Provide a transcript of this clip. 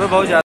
Với bố.